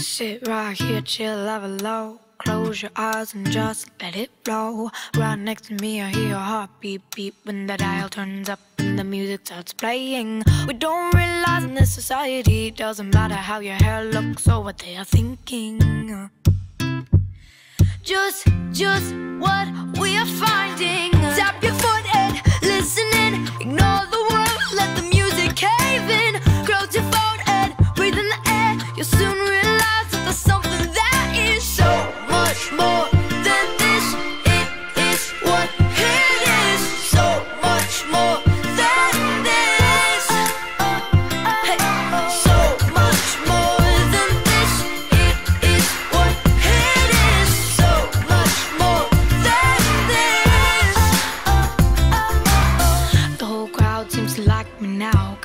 Sit right here, chill, level low. Close your eyes and just let it flow. Right next to me, I hear your heart beat beat when the dial turns up and the music starts playing. We don't realize in this society, it doesn't matter how your hair looks or what they are thinking. Just, just what we are finding.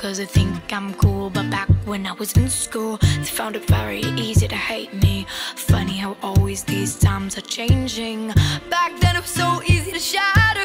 Cause they think I'm cool. But back when I was in school, they found it very easy to hate me. Funny how always these times are changing. Back then it was so easy to shatter.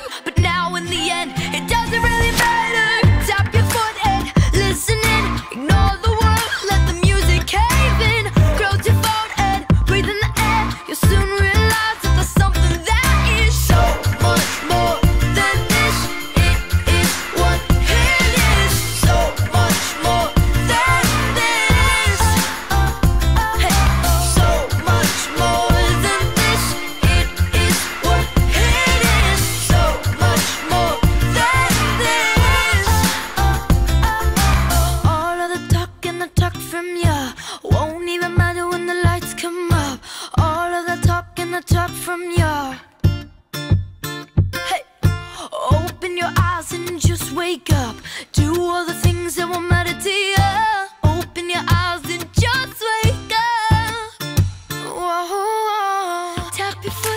wake up, do all the things that will matter to you. Open your eyes and just wake up. Whoa, whoa. tap your foot.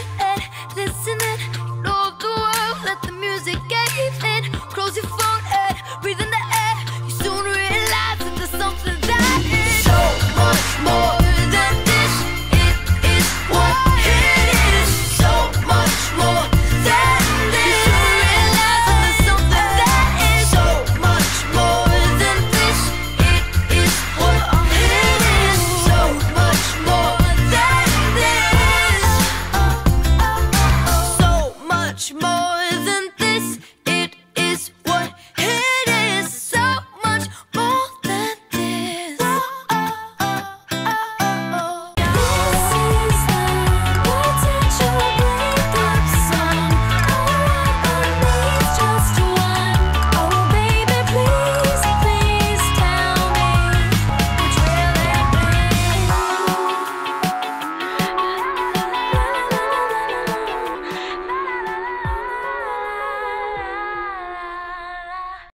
more than